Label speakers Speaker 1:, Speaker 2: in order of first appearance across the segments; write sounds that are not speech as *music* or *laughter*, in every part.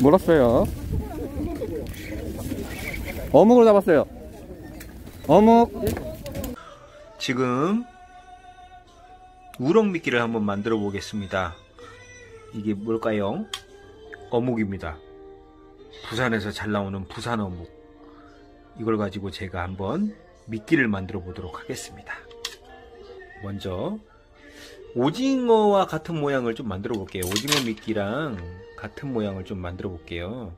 Speaker 1: 물었어요. 어묵을 잡았어요. 어묵.
Speaker 2: 지금 우럭미끼를 한번 만들어 보겠습니다. 이게 뭘까요? 어묵입니다. 부산에서 잘 나오는 부산 어묵. 이걸 가지고 제가 한번 미끼를 만들어 보도록 하겠습니다. 먼저 오징어와 같은 모양을 좀 만들어 볼게요. 오징어 미끼랑 같은 모양을 좀 만들어 볼게요.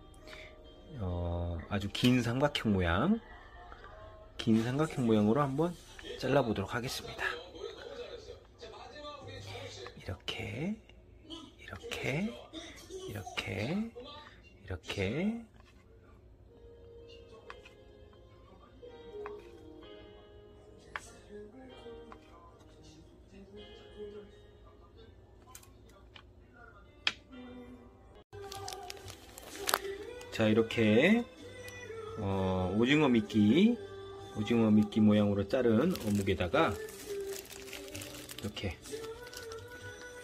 Speaker 2: 어, 아주 긴 삼각형 모양. 긴 삼각형 모양으로 한번 잘라 보도록 하겠습니다. 이렇게, 이렇게, 이렇게, 이렇게. 자 이렇게 어, 오징어 미끼 오징어 미끼 모양으로 자른 어묵에다가 이렇게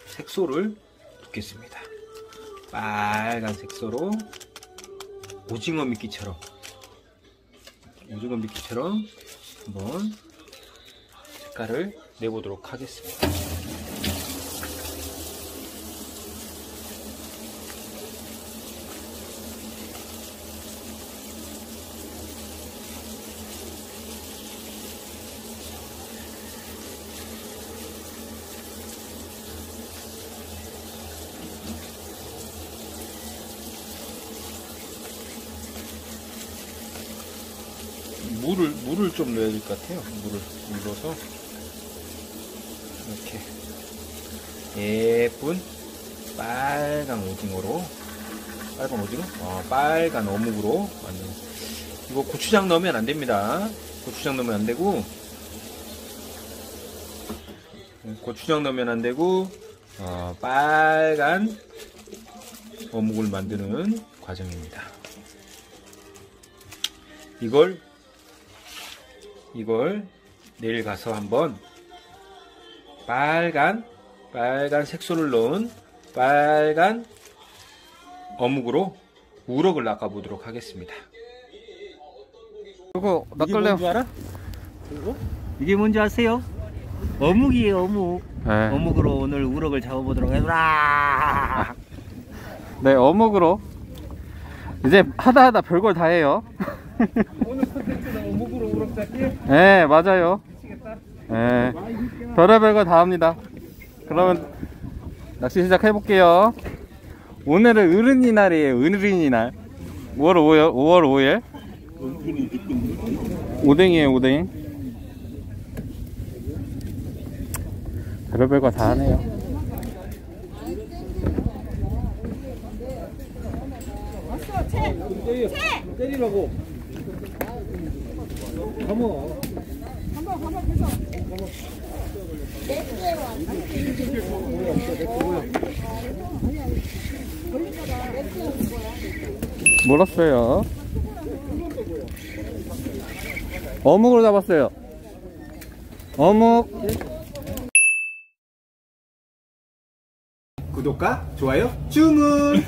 Speaker 2: 색소를 붓겠습니다. 빨간 색소로 오징어 미끼처럼 오징어 미끼처럼 한번 색깔을 내보도록 하겠습니다 물을 물을 좀 넣어야 될 것 같아요. 물을 물러서 이렇게 예쁜 빨간 오징어로 빨간 오징어? 어, 빨간 어묵으로 만든 이거 고추장 넣으면 안 됩니다. 고추장 넣으면 안 되고 고추장 넣으면 안 되고 어, 빨간 어묵을 만드는 과정입니다. 이걸 이걸 내일 가서 한번 빨간 빨간 색소를 넣은 빨간 어묵으로 우럭을 낚아 보도록 하겠습니다.
Speaker 1: 이거
Speaker 3: 이게
Speaker 1: 낚을래요?
Speaker 3: 뭔지 알아? 이게 뭔지 아세요? 어묵이에요 어묵
Speaker 1: 네.
Speaker 3: 어묵으로 오늘 우럭을 잡아보도록 해라 *laughs*
Speaker 1: 네, 어묵으로. 이제 하다 하다 별걸 다 해요.
Speaker 3: 오늘 컨텐츠는 어묵으로 우럭 잡기?
Speaker 1: 네, 맞아요.
Speaker 3: 미치겠다
Speaker 1: 네. 별의별 거 다 합니다. 그러면 낚시 시작해 볼게요. 오늘은 어른이 날이에요, 어른이 날. 5월 5일, 5월 5일. 오뎅이에요, 오뎅. 별의별 거 다 하네요.
Speaker 3: 때려 때리라고 가모
Speaker 1: 물었어요. 어묵으로 잡았어요. 어묵.
Speaker 2: 구독과 좋아요 주문